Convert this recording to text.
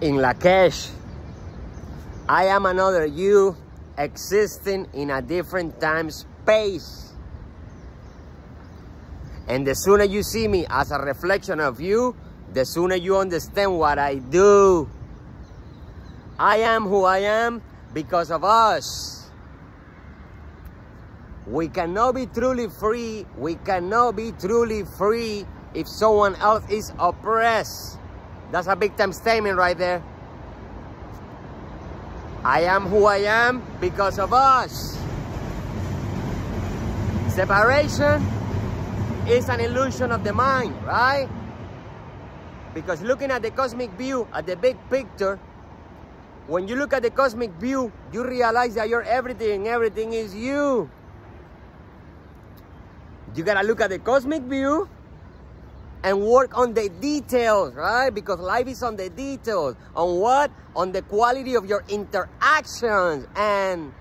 in Lakesh. I am another you existing in a different time space. And the sooner you see me as a reflection of you, the sooner you understand what I do. I am who I am because of us. We cannot be truly free. We cannot be truly free if someone else is oppressed. That's a big time statement right there. I am who I am because of us. Separation is an illusion of the mind, right? Because looking at the cosmic view, at the big picture, when you look at the cosmic view, you realize that you're everything, everything is you. You gotta look at the cosmic view and work on the details, right? Because life is on the details. On what? On the quality of your interactions and